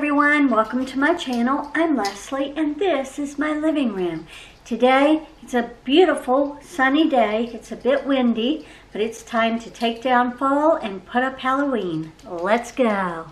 everyone, welcome to my channel. I'm Leslee and this is my living room. Today it's a beautiful sunny day. It's a bit windy, but it's time to take down fall and put up Halloween. Let's go.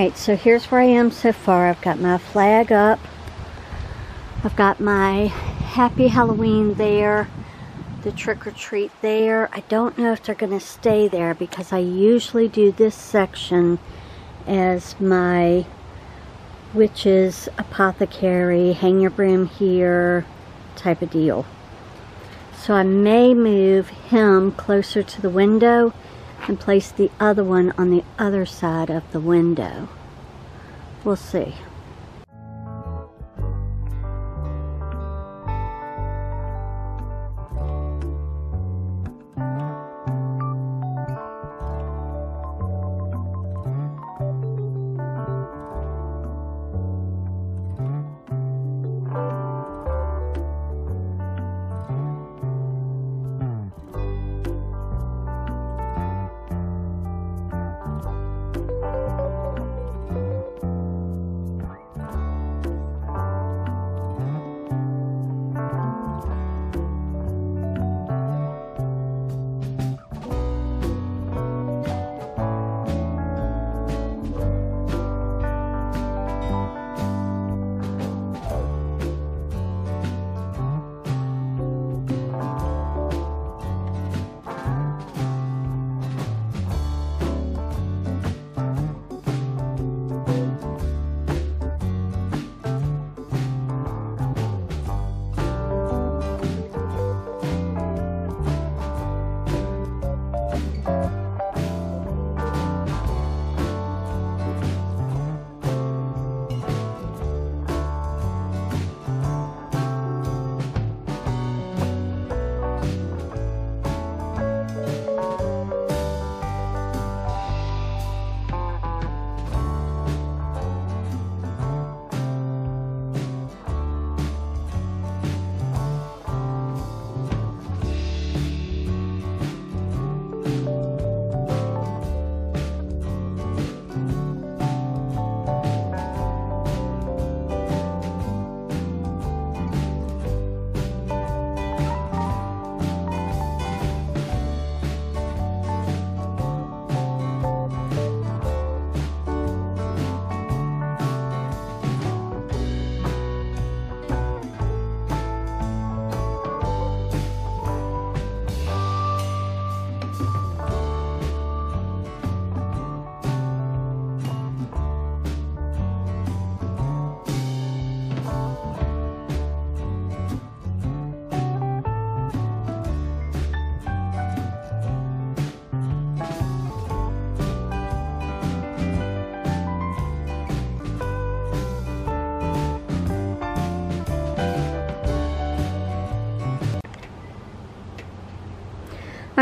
Alright, so here's where I am so far. I've got my flag up. I've got my Happy Halloween there. The trick-or-treat there. I don't know if they're going to stay there because I usually do this section as my witch's apothecary, hang your broom here type of deal. So I may move him closer to the window and place the other one on the other side of the window. We'll see.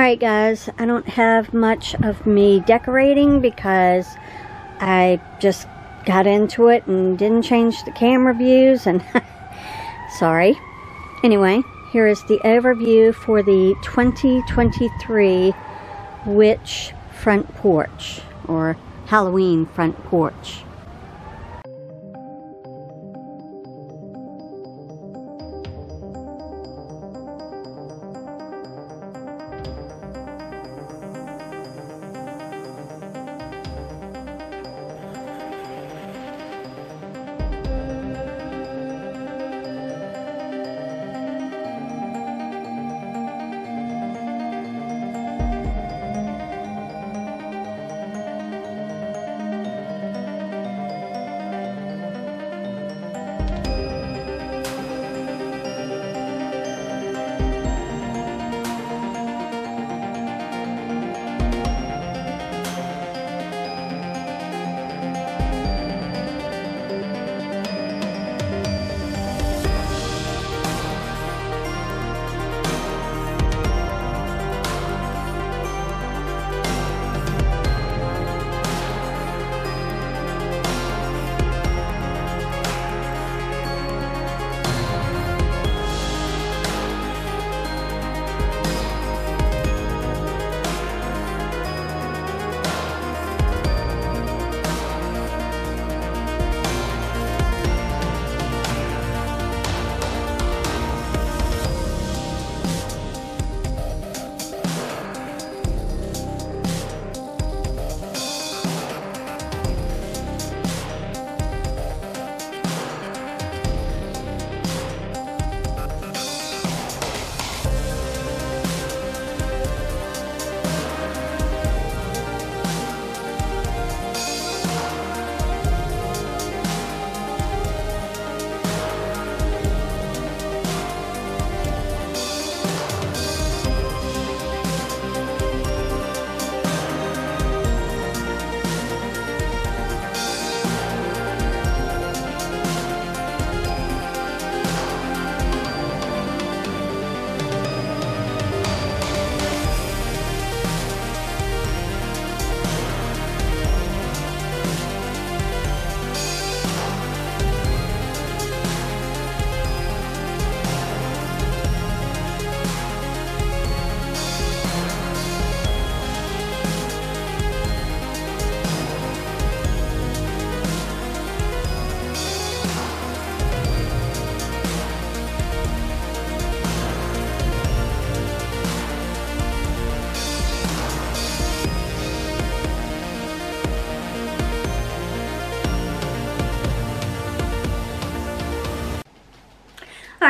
Alright guys, I don't have much of me decorating because I just got into it and didn't change the camera views and sorry. Anyway, here is the overview for the 2023 Witch Front Porch or Halloween Front Porch.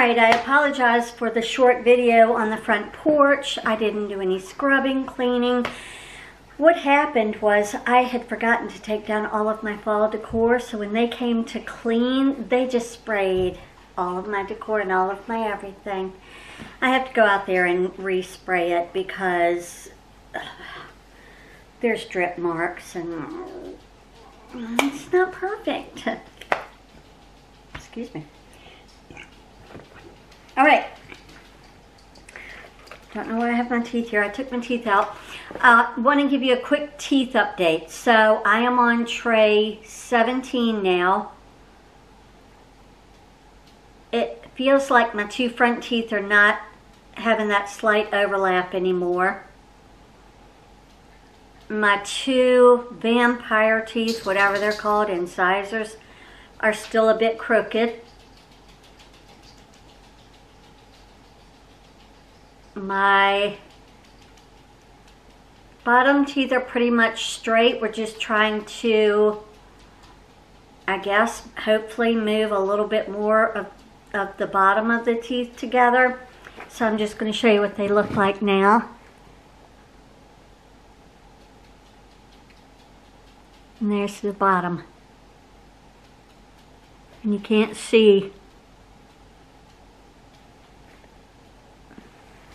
Alright, I apologize for the short video on the front porch. I didn't do any scrubbing, cleaning. What happened was I had forgotten to take down all of my fall decor, so when they came to clean, they just sprayed all of my decor and all of my everything. I have to go out there and respray it because there's drip marks and mm, it's not perfect. Excuse me. All right. Don't know why I have my teeth here. I took my teeth out. I uh, want to give you a quick teeth update. So I am on tray 17 now. It feels like my two front teeth are not having that slight overlap anymore. My two vampire teeth, whatever they're called, incisors, are still a bit crooked. My bottom teeth are pretty much straight. We're just trying to, I guess, hopefully move a little bit more of, of the bottom of the teeth together. So I'm just going to show you what they look like now. And there's the bottom. And you can't see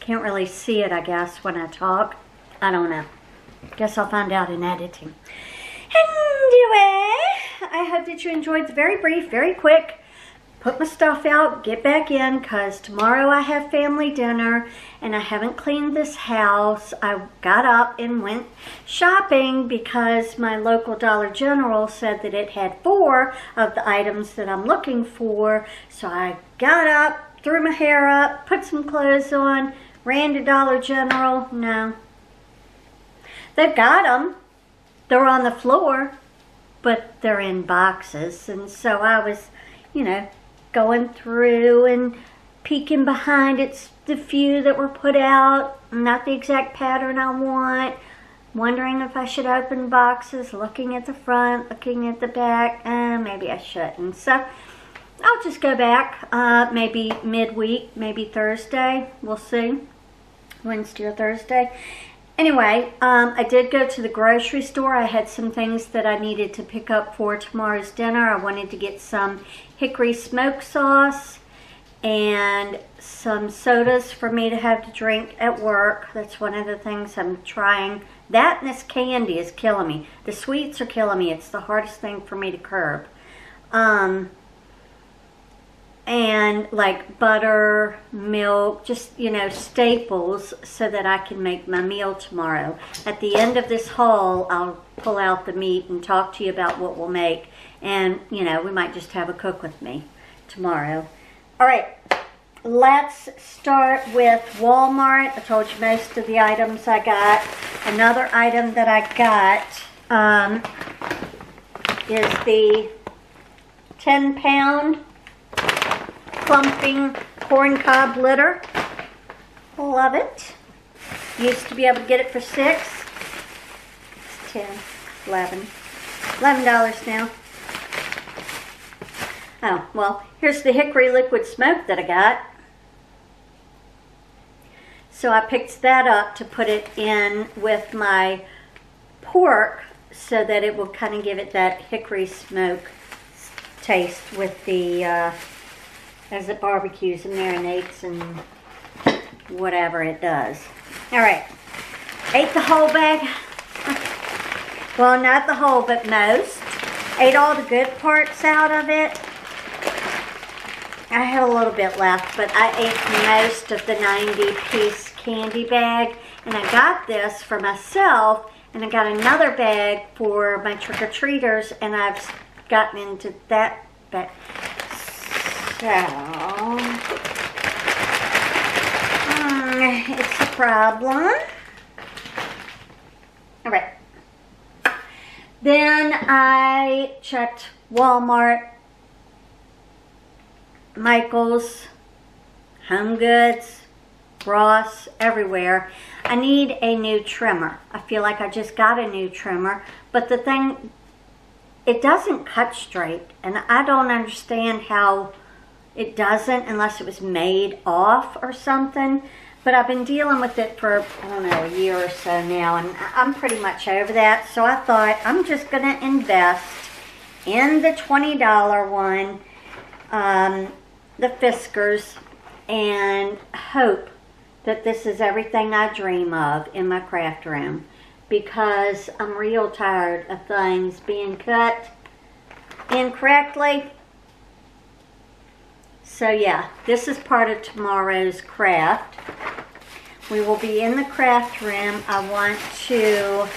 Can't really see it, I guess, when I talk. I don't know. Guess I'll find out in editing. Anyway, I hope that you enjoyed the very brief, very quick put my stuff out, get back in, because tomorrow I have family dinner and I haven't cleaned this house. I got up and went shopping because my local Dollar General said that it had four of the items that I'm looking for. So I got up, threw my hair up, put some clothes on, ran to Dollar General. No. They've got them. They're on the floor, but they're in boxes. And so I was, you know, going through and peeking behind it's the few that were put out, not the exact pattern I want, wondering if I should open boxes, looking at the front, looking at the back, and uh, maybe I shouldn't. So I'll just go back, uh, maybe midweek, maybe Thursday, we'll see, Wednesday or Thursday. Anyway, um, I did go to the grocery store. I had some things that I needed to pick up for tomorrow's dinner. I wanted to get some hickory smoke sauce and some sodas for me to have to drink at work. That's one of the things I'm trying. That and this candy is killing me. The sweets are killing me. It's the hardest thing for me to curb. Um, and like butter, milk, just, you know, staples so that I can make my meal tomorrow. At the end of this haul, I'll pull out the meat and talk to you about what we'll make. And, you know, we might just have a cook with me tomorrow. All right, let's start with Walmart. I told you most of the items I got. Another item that I got um, is the 10 pound clumping corn cob litter. Love it. Used to be able to get it for six. It's 10, 11. $11 now. Oh, well, here's the hickory liquid smoke that I got. So I picked that up to put it in with my pork so that it will kind of give it that hickory smoke taste with the uh, as it barbecues and marinates and whatever it does. All right, ate the whole bag. well, not the whole, but most. Ate all the good parts out of it. I had a little bit left, but I ate most of the 90 piece candy bag. And I got this for myself, and I got another bag for my trick-or-treaters, and I've gotten into that bag. Um, it's a problem. All right. Then I checked Walmart, Michael's, Home Goods, Ross, everywhere. I need a new trimmer. I feel like I just got a new trimmer, but the thing, it doesn't cut straight, and I don't understand how it doesn't unless it was made off or something. But I've been dealing with it for, I don't know, a year or so now, and I'm pretty much over that. So I thought I'm just going to invest in the $20 one, um, the Fiskars, and hope that this is everything I dream of in my craft room. Because I'm real tired of things being cut incorrectly so yeah, this is part of tomorrow's craft. We will be in the craft room. I want to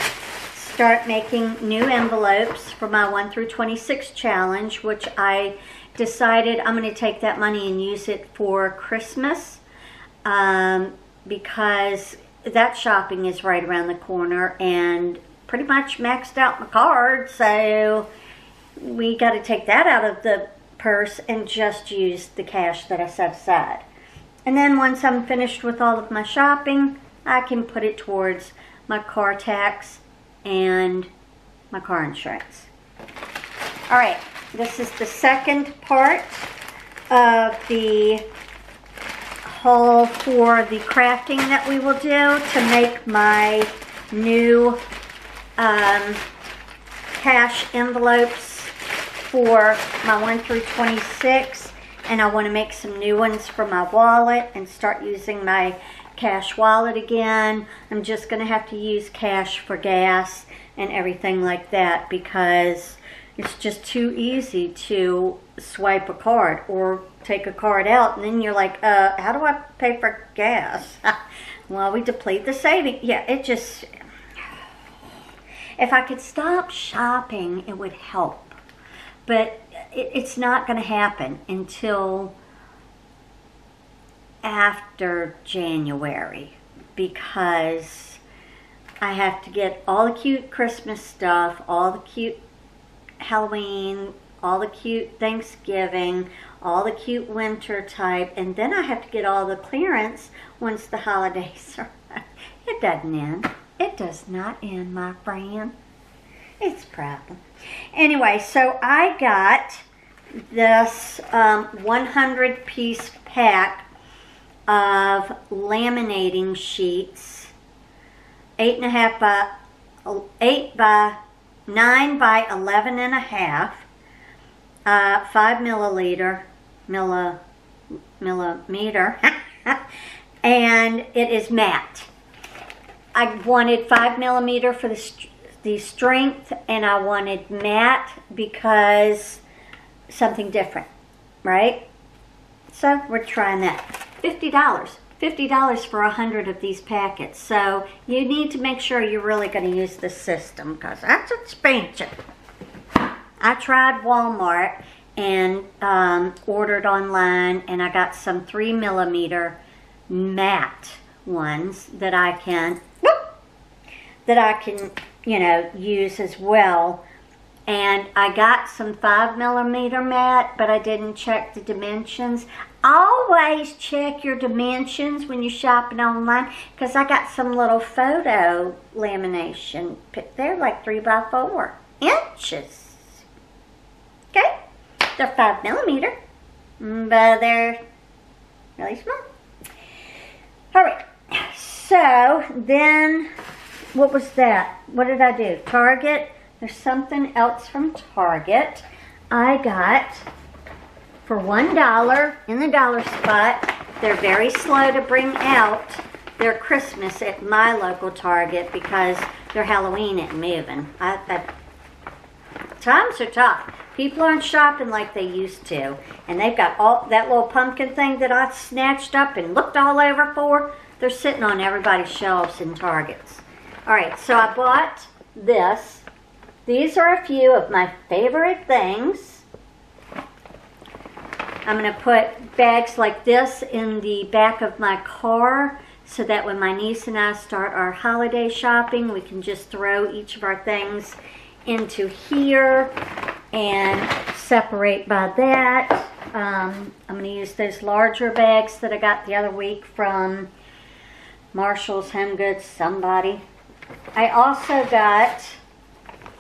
start making new envelopes for my 1 through 26 challenge, which I decided I'm going to take that money and use it for Christmas um, because that shopping is right around the corner and pretty much maxed out my card. So we got to take that out of the purse and just use the cash that I set aside. And then once I'm finished with all of my shopping, I can put it towards my car tax and my car insurance. All right, this is the second part of the haul for the crafting that we will do to make my new um, cash envelopes for my 1 through 26 and I want to make some new ones for my wallet and start using my cash wallet again. I'm just going to have to use cash for gas and everything like that because it's just too easy to swipe a card or take a card out and then you're like, uh, how do I pay for gas? well, we deplete the saving. Yeah, it just, if I could stop shopping, it would help. But it, it's not going to happen until after January because I have to get all the cute Christmas stuff, all the cute Halloween, all the cute Thanksgiving, all the cute winter type, and then I have to get all the clearance once the holidays are. It doesn't end. It does not end, my friend. It's a problem. Anyway, so I got this um, 100 piece pack of laminating sheets, eight and a half by eight by nine by eleven and a half, uh, five milliliter, milli, millimeter, and it is matte. I wanted five millimeter for the the strength, and I wanted matte because something different, right? So we're trying that. $50. $50 for a 100 of these packets. So you need to make sure you're really going to use the system because that's expensive. I tried Walmart and um, ordered online and I got some 3 millimeter matte ones that I can that I can you know use as well and I got some 5 millimeter mat, but I didn't check the dimensions always check your dimensions when you're shopping online because I got some little photo lamination. They're like three by four inches. Okay, they're five millimeter, but they're really small. All right, so then what was that? What did I do? Target. There's something else from Target. I got for $1 in the dollar spot. They're very slow to bring out their Christmas at my local Target because their Halloween isn't moving. I, I, times are tough. People aren't shopping like they used to. And they've got all that little pumpkin thing that I snatched up and looked all over for. They're sitting on everybody's shelves in Targets. All right, so I bought this. These are a few of my favorite things. I'm going to put bags like this in the back of my car so that when my niece and I start our holiday shopping, we can just throw each of our things into here and separate by that. Um, I'm going to use those larger bags that I got the other week from Marshall's Home Goods, somebody. I also got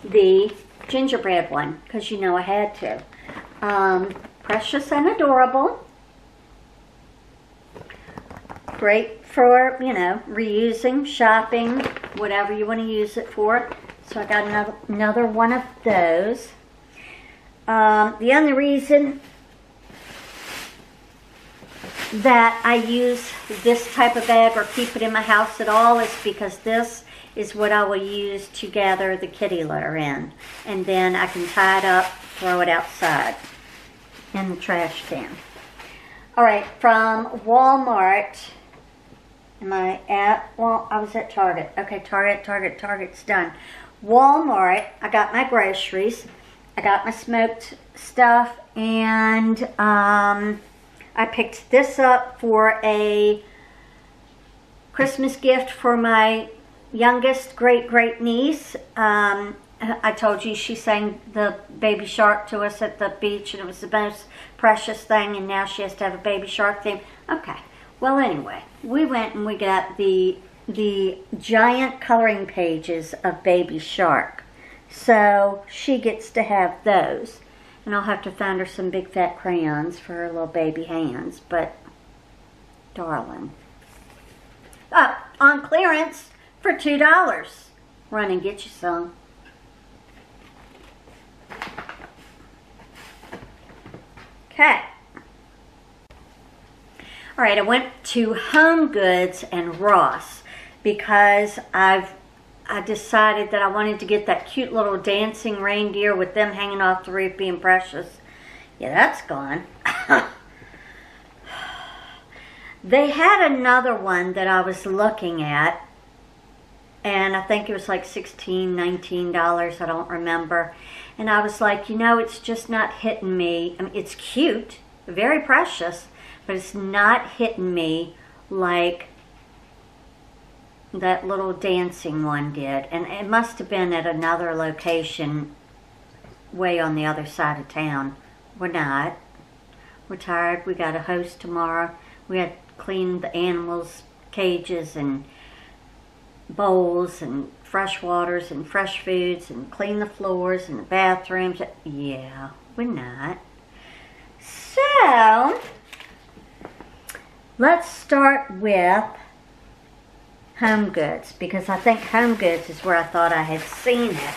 the gingerbread one because you know I had to. Um, precious and adorable. Great for, you know, reusing, shopping, whatever you want to use it for. So I got another, another one of those. Um, the only reason that I use this type of bag or keep it in my house at all is because this is what I will use to gather the kitty litter in. And then I can tie it up, throw it outside in the trash can. All right, from Walmart. Am I at? Well, I was at Target. Okay, Target, Target, Target's done. Walmart, I got my groceries. I got my smoked stuff and um, I picked this up for a Christmas gift for my youngest great great niece. Um, I told you she sang the baby shark to us at the beach and it was the most precious thing and now she has to have a baby shark theme. Okay. Well, anyway, we went and we got the the giant coloring pages of Baby Shark. So she gets to have those. And I'll have to find her some big fat crayons for her little baby hands. But, darling. Uh, on clearance for $2. Run and get you some. Okay. All right, I went to Home Goods and Ross because I've I decided that I wanted to get that cute little dancing reindeer with them hanging off the roof being precious. Yeah, that's gone. they had another one that I was looking at and I think it was like $16, 19 dollars I don't remember. And I was like you know it's just not hitting me. I mean it's cute very precious but it's not hitting me like that little dancing one did. And it must have been at another location way on the other side of town. We're not. We're tired. We got a host tomorrow. We had to clean the animals cages and bowls and fresh waters and fresh foods and clean the floors and the bathrooms. Yeah, we're not. So, let's start with Home Goods because I think Home Goods is where I thought I had seen it.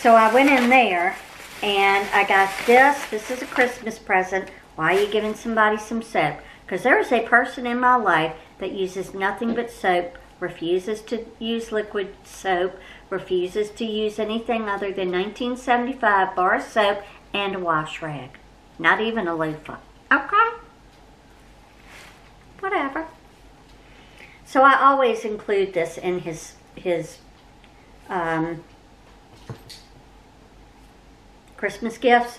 So I went in there and I got this. This is a Christmas present. Why are you giving somebody some soap? Because there is a person in my life that uses nothing but soap refuses to use liquid soap, refuses to use anything other than 1975 bar soap and a wash rag. Not even a loofah. Okay? Whatever. So I always include this in his his um, Christmas gifts.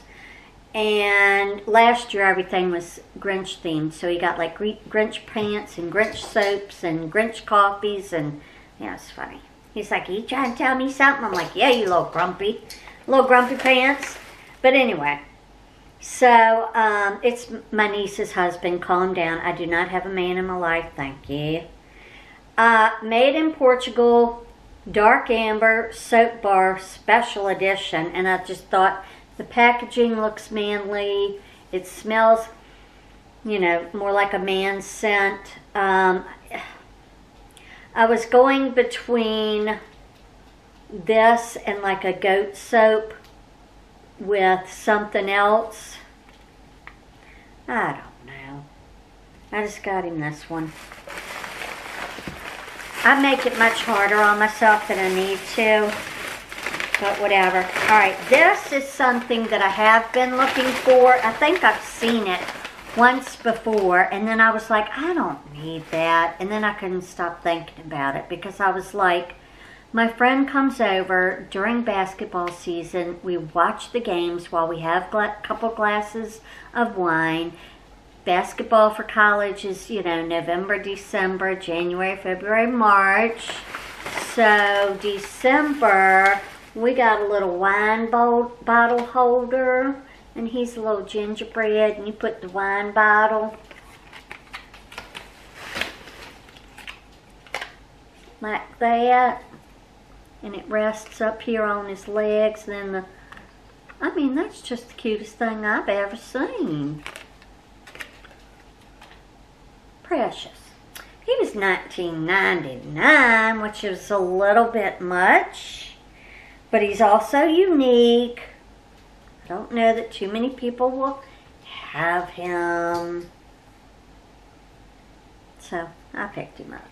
And last year everything was Grinch themed. So he got like Grinch pants and Grinch soaps and Grinch coffees and yeah, it's funny. He's like, Are you trying to tell me something? I'm like, yeah, you little grumpy. Little grumpy pants. But anyway, so um, it's my niece's husband. Calm down. I do not have a man in my life. Thank you. Uh, made in Portugal, dark amber soap bar special edition. And I just thought the packaging looks manly. It smells, you know, more like a man's scent. Um, I was going between this and like a goat soap with something else. I don't know. I just got him this one. I make it much harder on myself than I need to but whatever. All right, this is something that I have been looking for. I think I've seen it once before, and then I was like, I don't need that. And then I couldn't stop thinking about it because I was like, my friend comes over during basketball season. We watch the games while we have a couple glasses of wine. Basketball for college is, you know, November, December, January, February, March. So December, we got a little wine bottle holder, and he's a little gingerbread, and you put the wine bottle like that, and it rests up here on his legs, then the, I mean, that's just the cutest thing I've ever seen. Precious. He was 1999, which is a little bit much. But he's also unique. I don't know that too many people will have him. So I picked him up.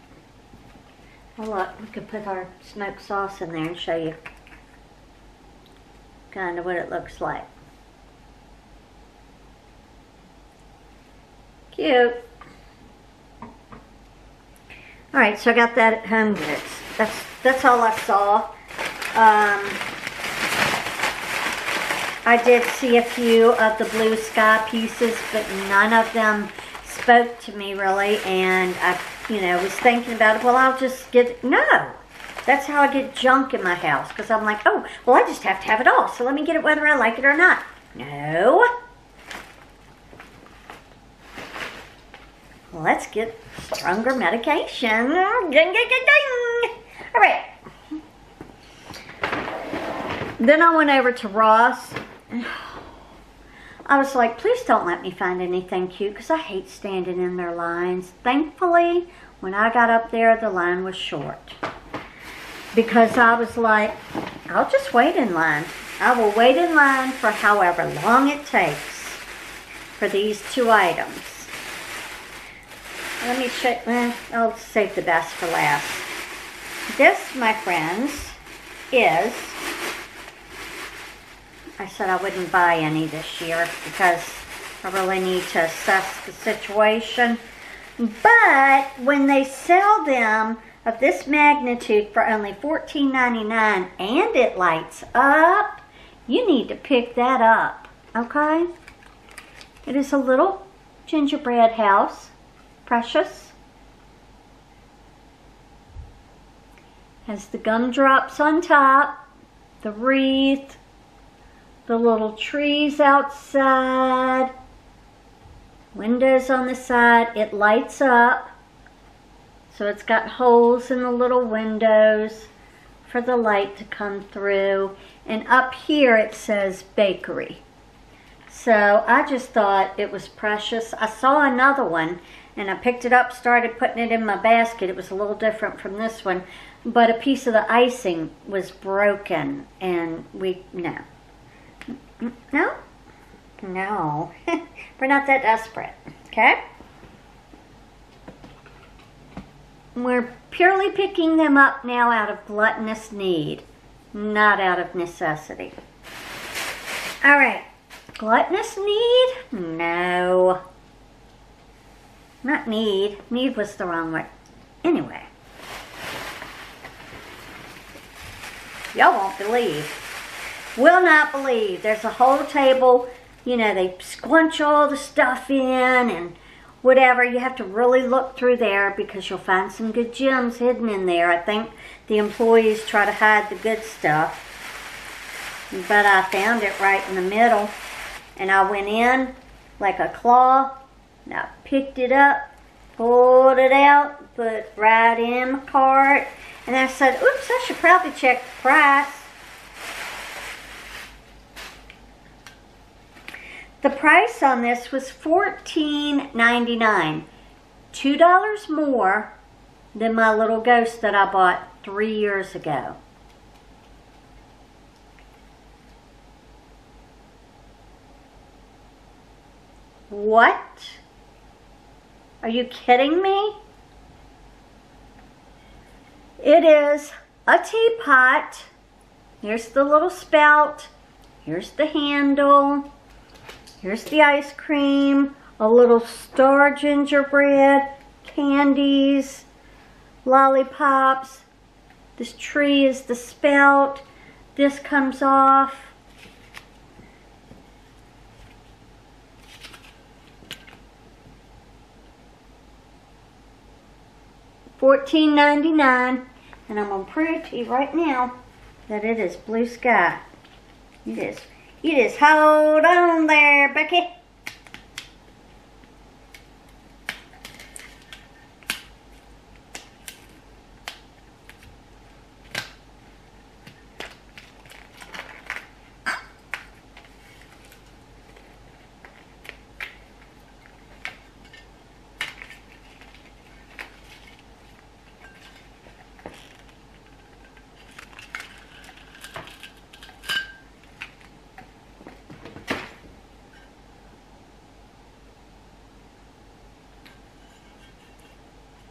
Well, look, we could put our smoked sauce in there and show you kind of what it looks like. Cute. All right, so I got that at Home Goods. That's that's all I saw. Um, I did see a few of the blue sky pieces, but none of them spoke to me really. And I, you know, was thinking about it. Well, I'll just get no. That's how I get junk in my house because I'm like, oh, well, I just have to have it all. So let me get it whether I like it or not. No. Let's get stronger medication. Ding, ding, ding, ding. All right. Then I went over to Ross. I was like, please don't let me find anything cute because I hate standing in their lines. Thankfully, when I got up there, the line was short. Because I was like, I'll just wait in line. I will wait in line for however long it takes for these two items. Let me check. Well, I'll save the best for last. this, my friends, is, I said I wouldn't buy any this year because I really need to assess the situation. But when they sell them of this magnitude for only $14.99 and it lights up, you need to pick that up, okay? It is a little gingerbread house, precious. Has the gumdrops on top, the wreath, the little trees outside, windows on the side. It lights up. So it's got holes in the little windows for the light to come through. And up here it says bakery. So I just thought it was precious. I saw another one and I picked it up, started putting it in my basket. It was a little different from this one, but a piece of the icing was broken and we, no. No? No. We're not that desperate, okay? We're purely picking them up now out of gluttonous need, not out of necessity. All right, gluttonous need? No. Not need. Need was the wrong word. Anyway. Y'all won't believe. Will not believe. There's a whole table, you know, they squunch all the stuff in and whatever. You have to really look through there because you'll find some good gems hidden in there. I think the employees try to hide the good stuff. But I found it right in the middle. And I went in like a claw. And I picked it up, pulled it out, put right in my cart. And I said, oops, I should probably check the price. The price on this was $14.99. $2 more than my little ghost that I bought three years ago. What? Are you kidding me? It is a teapot. Here's the little spout. Here's the handle. Here's the ice cream, a little star gingerbread, candies, lollipops. This tree is the spout. This comes off. Fourteen ninety nine, and I'm gonna prove to you right now that it is blue sky. It is you just hold on there, Becky.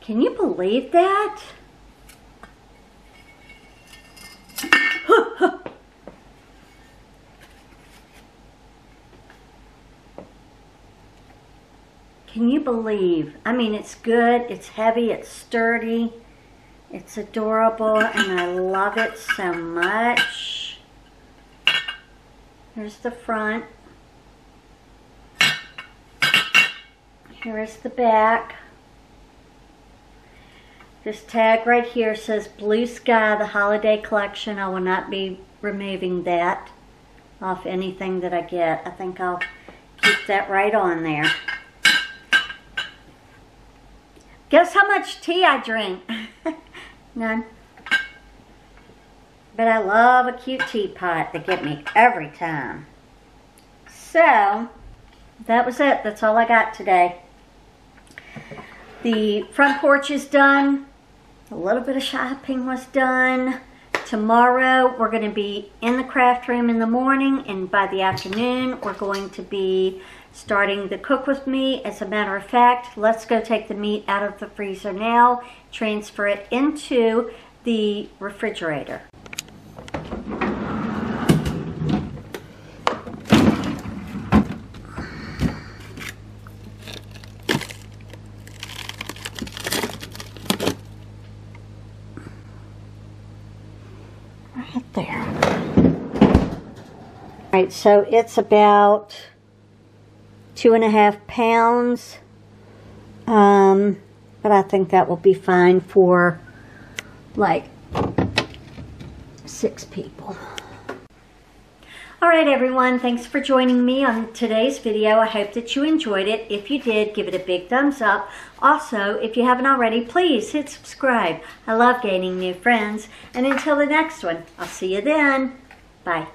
Can you believe that? Can you believe? I mean, it's good, it's heavy, it's sturdy, it's adorable, and I love it so much. Here's the front. Here is the back. This tag right here says Blue Sky, the holiday collection. I will not be removing that off anything that I get. I think I'll keep that right on there. Guess how much tea I drink? None. But I love a cute teapot. They get me every time. So, that was it. That's all I got today. The front porch is done. A little bit of shopping was done. Tomorrow we're going to be in the craft room in the morning and by the afternoon we're going to be starting the cook with me. As a matter of fact, let's go take the meat out of the freezer now, transfer it into the refrigerator. There. All right, so it's about two and a half pounds. Um, but I think that will be fine for like six people. All right, everyone, thanks for joining me on today's video. I hope that you enjoyed it. If you did, give it a big thumbs up. Also, if you haven't already, please hit subscribe. I love gaining new friends. And until the next one, I'll see you then. Bye.